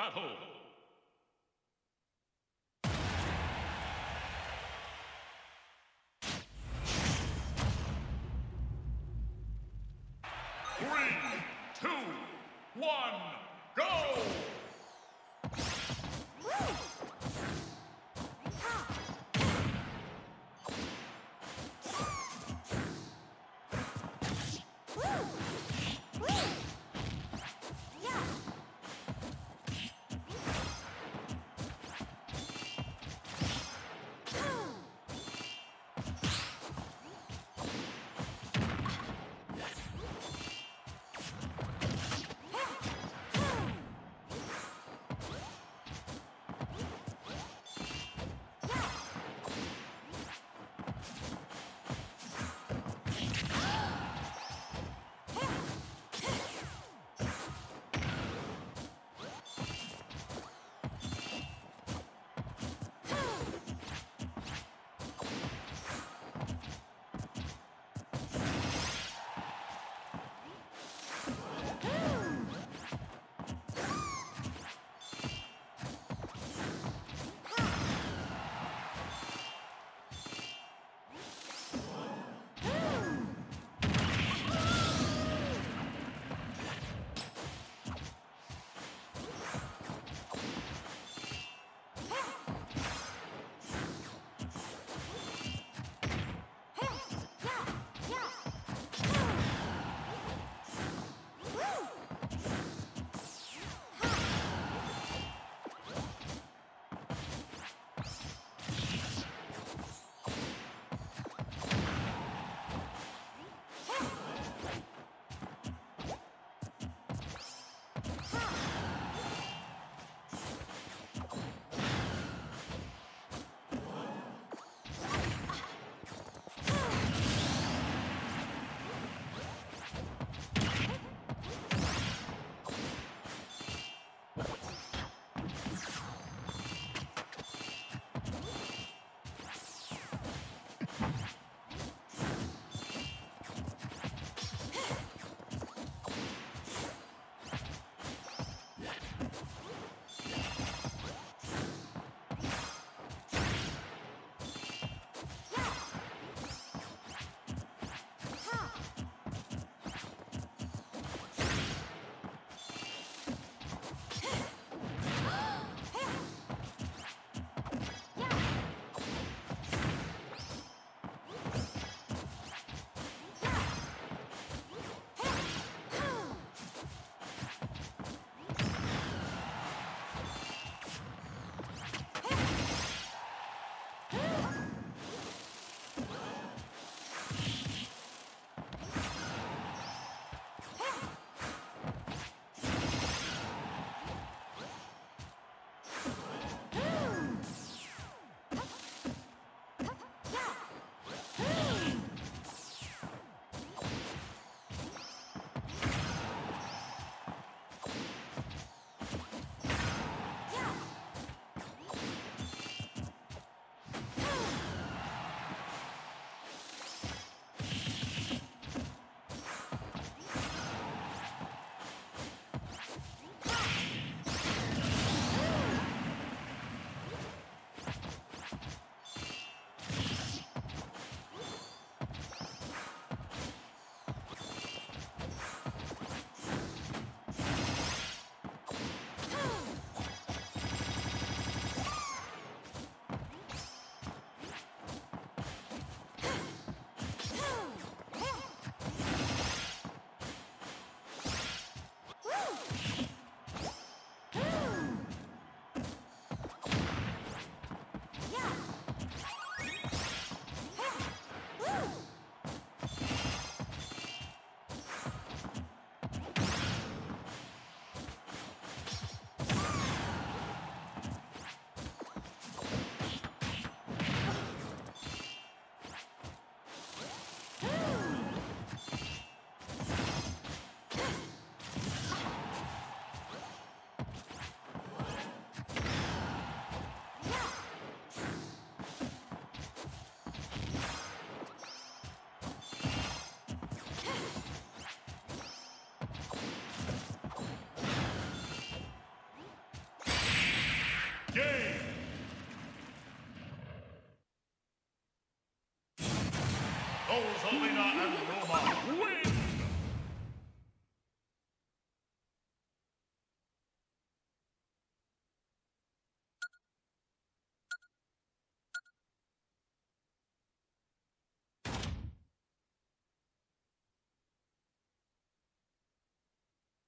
battle. Three, two, one, go! Let's go.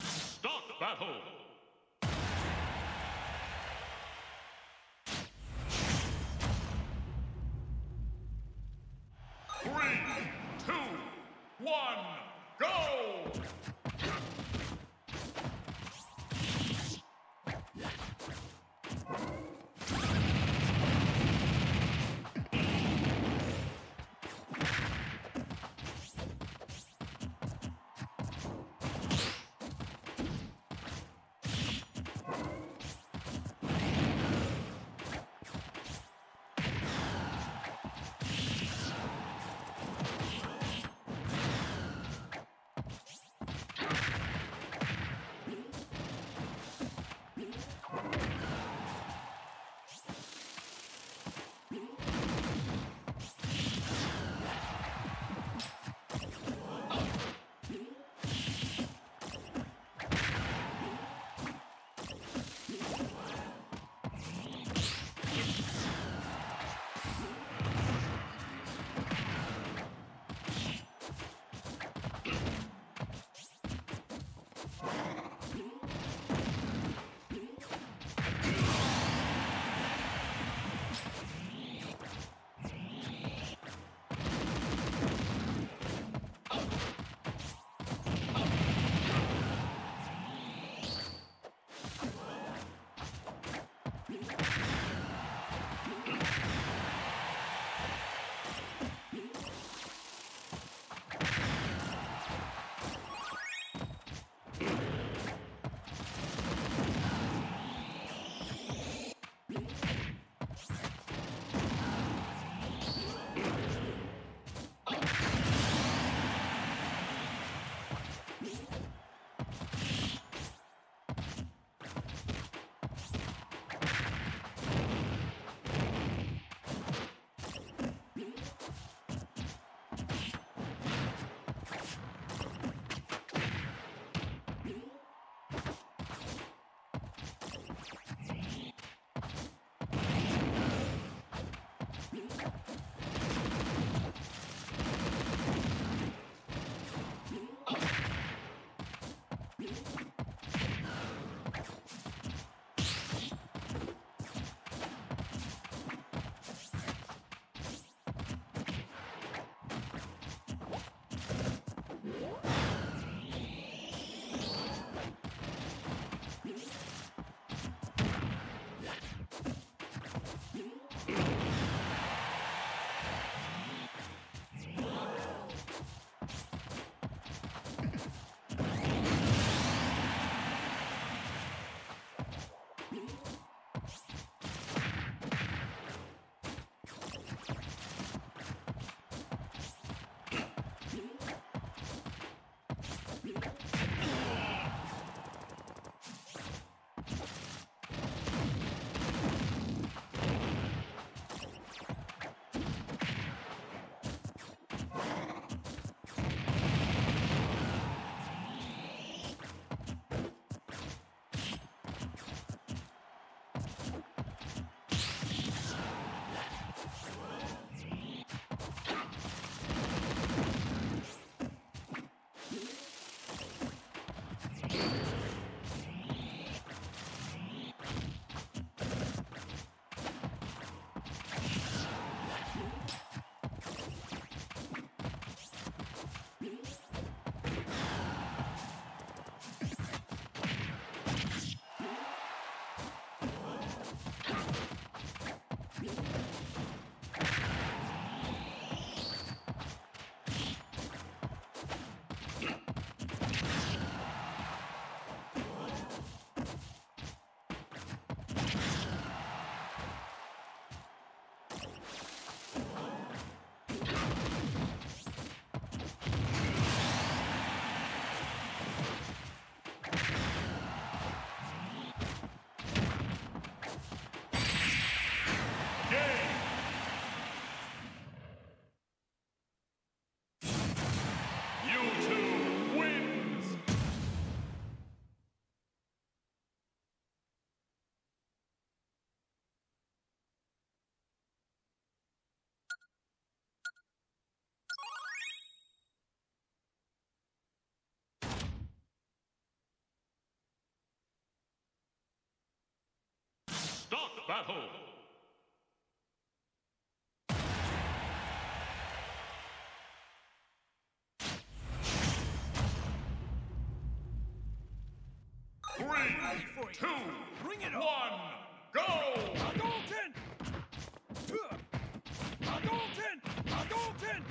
Start battle! Three, two, one, go! Start battle! Three, two, Bring it one, go! Adulton! Adulton! Adulton!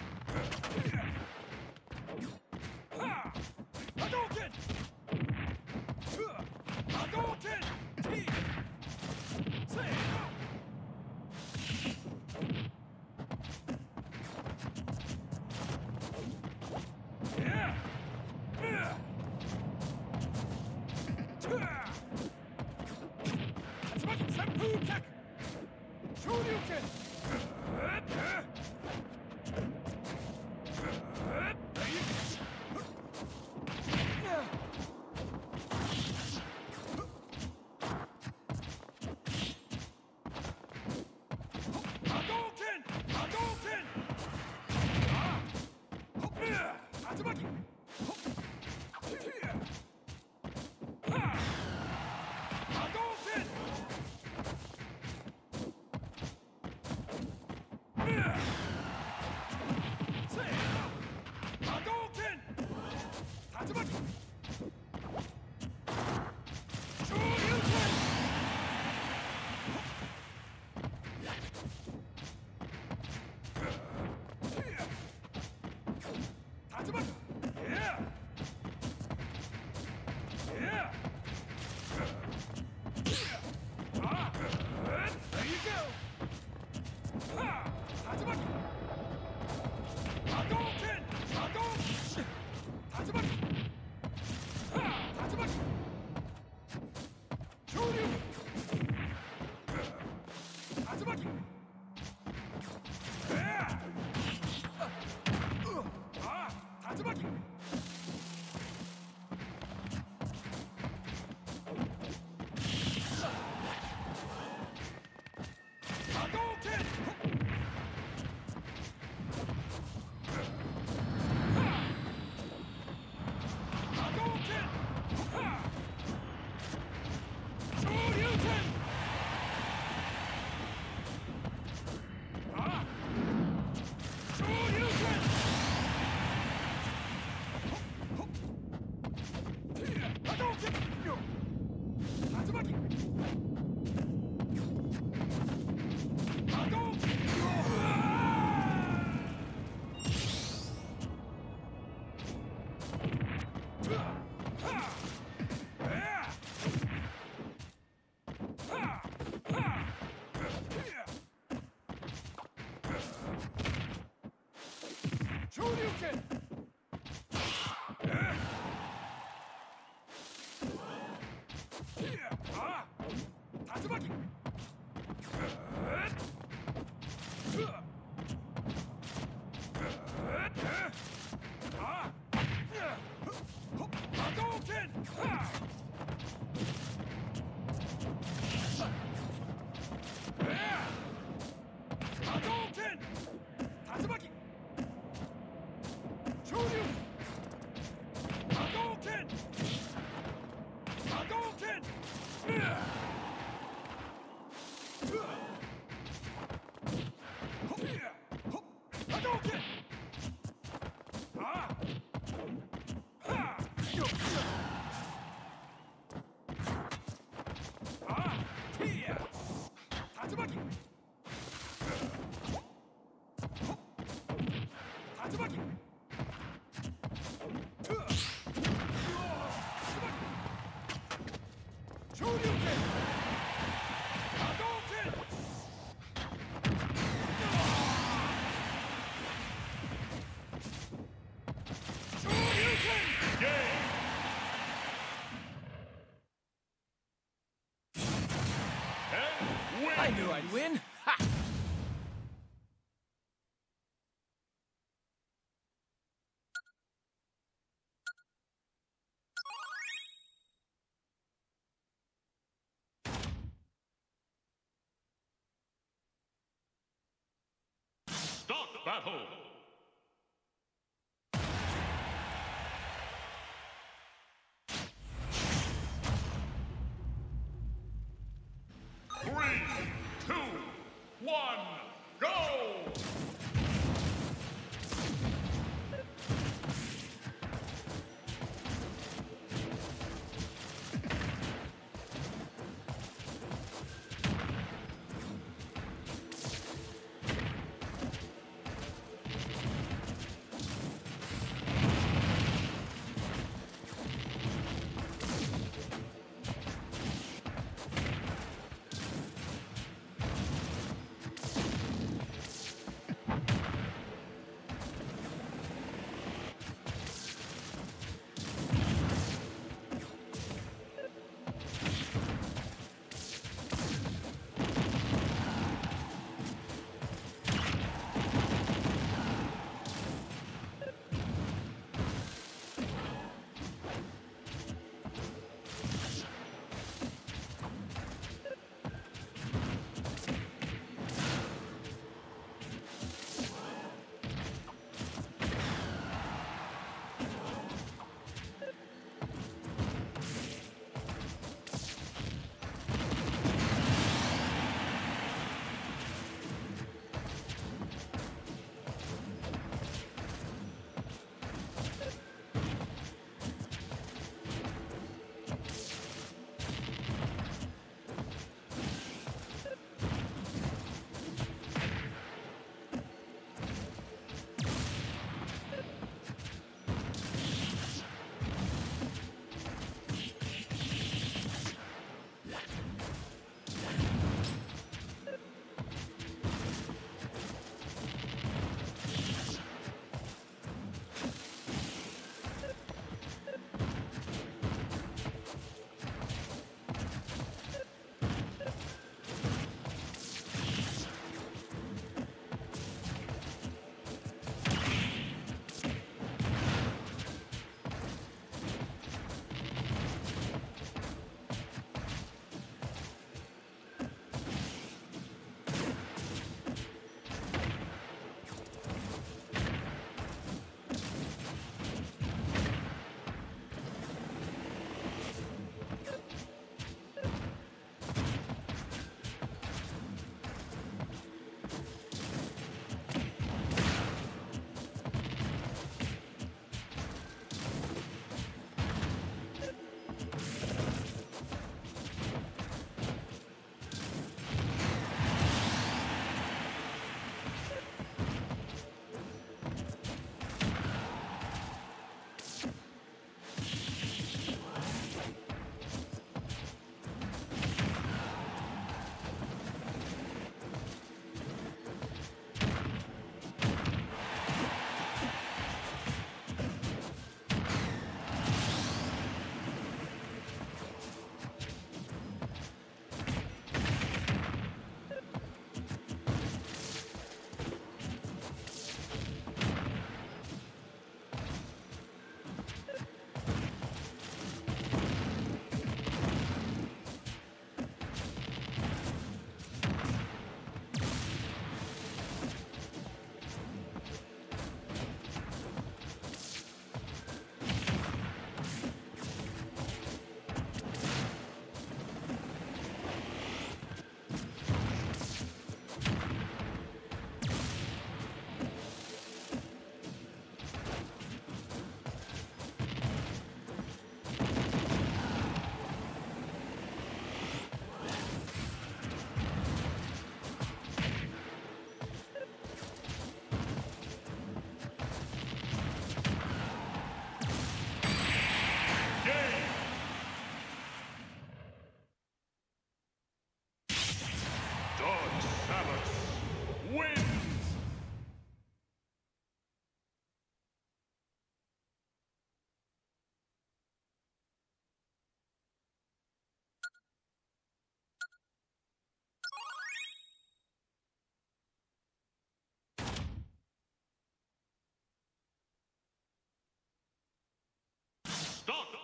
win? Ha! Stop battle! One,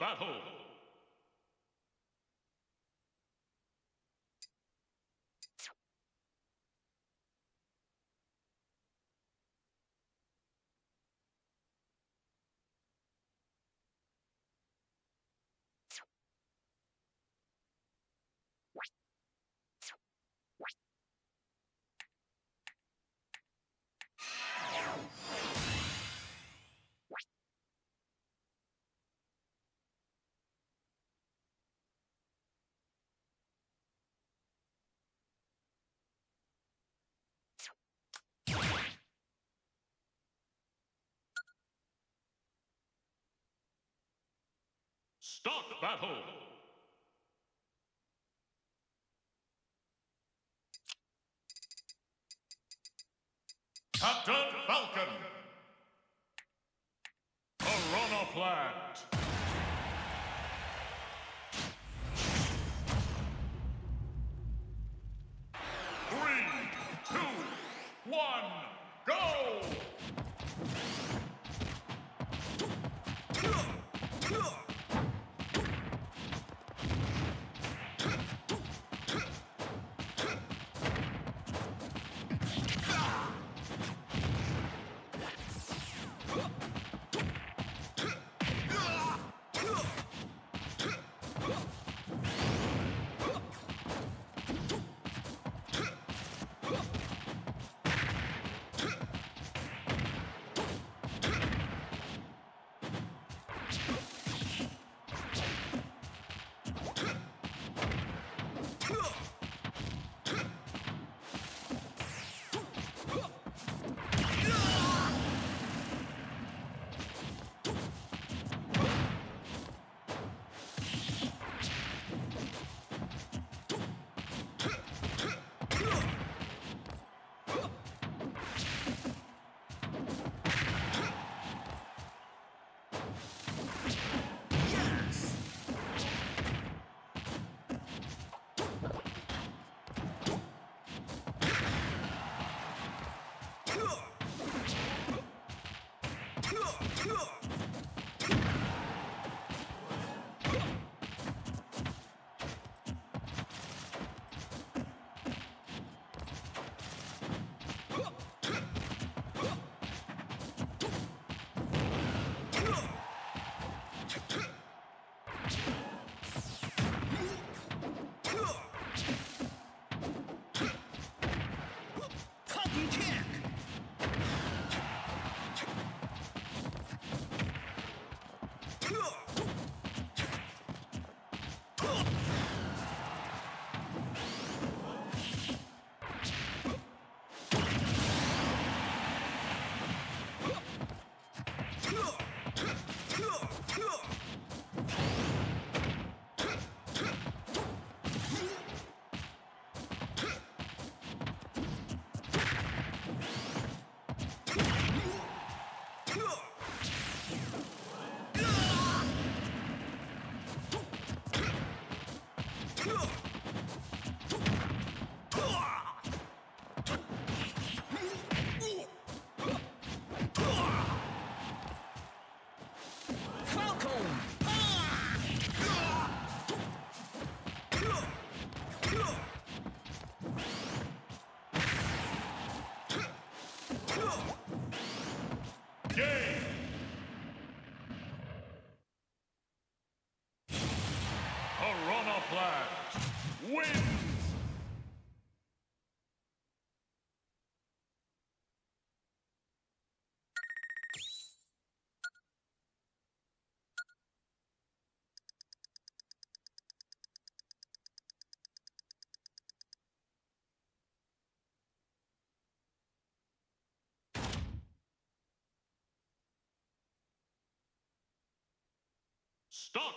battle! Start battle. Captain Falcon. Piranha Plant. Three, two, one, go! Start